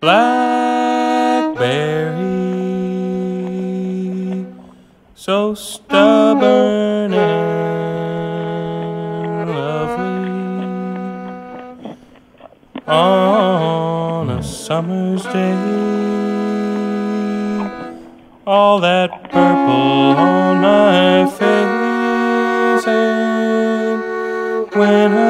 Blackberry, so stubborn and lovely on a summer's day. All that purple on my face, and when I